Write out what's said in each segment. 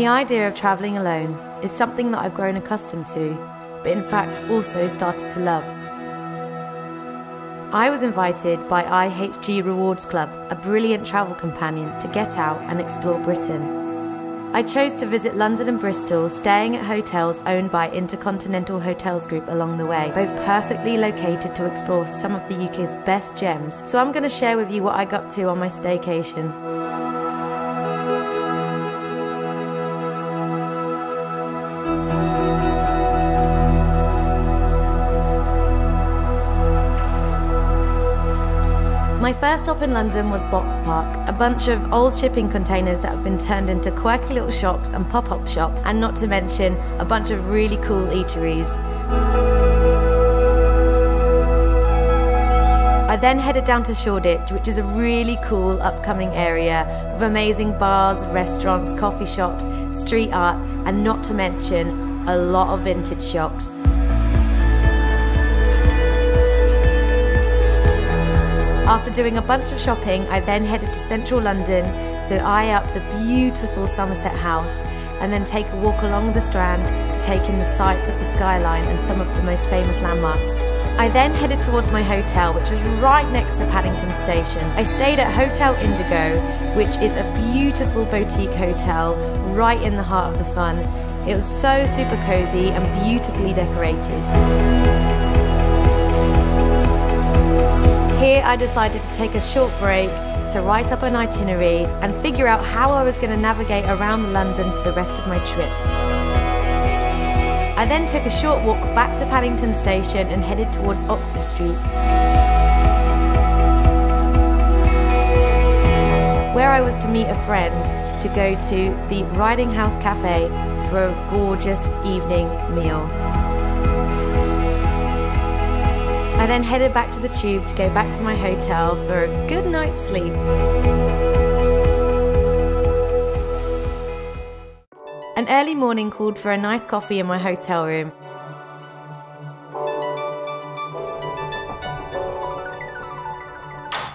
The idea of travelling alone is something that I've grown accustomed to, but in fact also started to love. I was invited by IHG Rewards Club, a brilliant travel companion, to get out and explore Britain. I chose to visit London and Bristol, staying at hotels owned by Intercontinental Hotels Group along the way, both perfectly located to explore some of the UK's best gems. So I'm going to share with you what I got to on my staycation. My first stop in London was Boxpark, a bunch of old shipping containers that have been turned into quirky little shops and pop up shops, and not to mention a bunch of really cool eateries. I then headed down to Shoreditch, which is a really cool upcoming area with amazing bars, restaurants, coffee shops, street art, and not to mention a lot of vintage shops. After doing a bunch of shopping, I then headed to central London to eye up the beautiful Somerset House and then take a walk along the Strand to take in the sights of the skyline and some of the most famous landmarks. I then headed towards my hotel, which is right next to Paddington Station. I stayed at Hotel Indigo, which is a beautiful boutique hotel right in the heart of the fun. It was so super cozy and beautifully decorated. Here I decided to take a short break to write up an itinerary and figure out how I was going to navigate around London for the rest of my trip. I then took a short walk back to Paddington Station and headed towards Oxford Street. Where I was to meet a friend to go to the Riding House Cafe for a gorgeous evening meal. Then headed back to the tube to go back to my hotel for a good night's sleep. An early morning called for a nice coffee in my hotel room.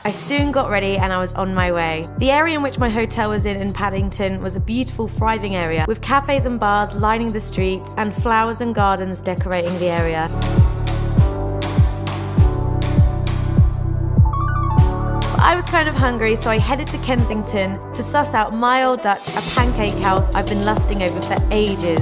I soon got ready and I was on my way. The area in which my hotel was in in Paddington was a beautiful, thriving area with cafes and bars lining the streets and flowers and gardens decorating the area. I was kind of hungry, so I headed to Kensington to suss out My Old Dutch, a pancake house I've been lusting over for ages.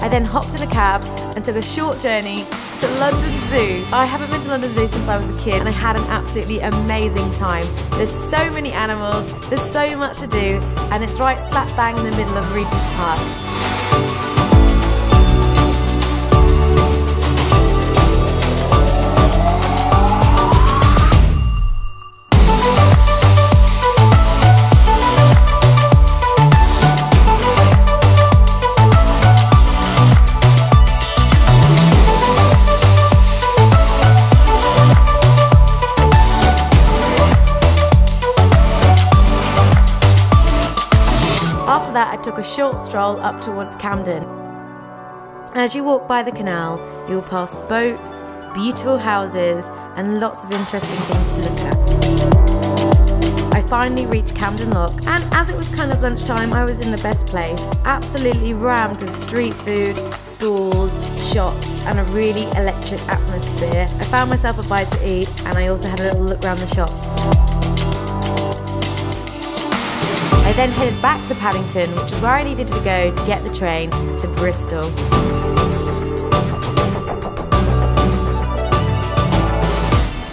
I then hopped in a cab and took a short journey to London Zoo. I haven't been to London Zoo since I was a kid and I had an absolutely amazing time. There's so many animals, there's so much to do, and it's right slap bang in the middle of Regent's Park. I took a short stroll up towards Camden. As you walk by the canal, you will pass boats, beautiful houses, and lots of interesting things to look at. I finally reached Camden Lock, and as it was kind of lunchtime, I was in the best place. Absolutely rammed with street food, stalls, shops, and a really electric atmosphere. I found myself a bite to eat, and I also had a little look around the shops. I then headed back to Paddington, which is where I needed to go to get the train to Bristol.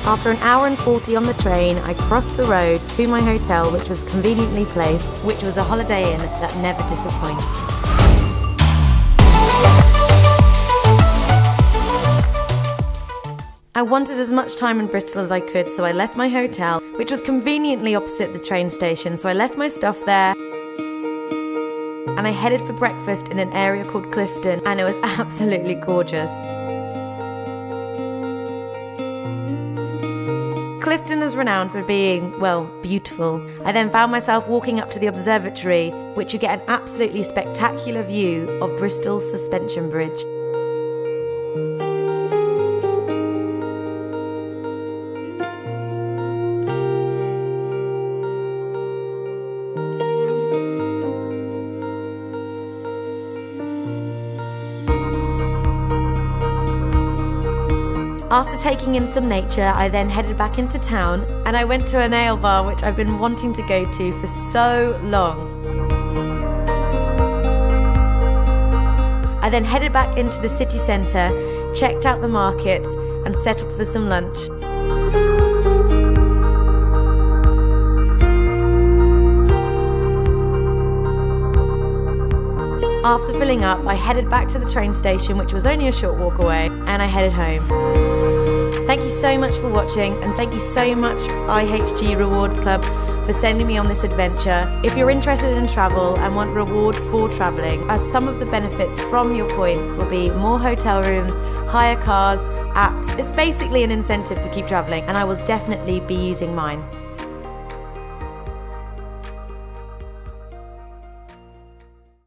After an hour and 40 on the train, I crossed the road to my hotel, which was conveniently placed, which was a Holiday Inn that never disappoints. I wanted as much time in Bristol as I could, so I left my hotel, which was conveniently opposite the train station. So I left my stuff there and I headed for breakfast in an area called Clifton, and it was absolutely gorgeous. Clifton is renowned for being, well, beautiful. I then found myself walking up to the observatory, which you get an absolutely spectacular view of Bristol Suspension Bridge. After taking in some nature, I then headed back into town and I went to a nail bar which I've been wanting to go to for so long. I then headed back into the city centre, checked out the markets, and settled for some lunch. After filling up, I headed back to the train station, which was only a short walk away, and I headed home. Thank you so much for watching, and thank you so much, IHG Rewards Club, for sending me on this adventure. If you're interested in travel and want rewards for travelling, as some of the benefits from your points will be more hotel rooms, hire cars, apps. It's basically an incentive to keep travelling, and I will definitely be using mine.